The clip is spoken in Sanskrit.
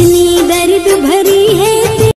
इतनी दर्द भर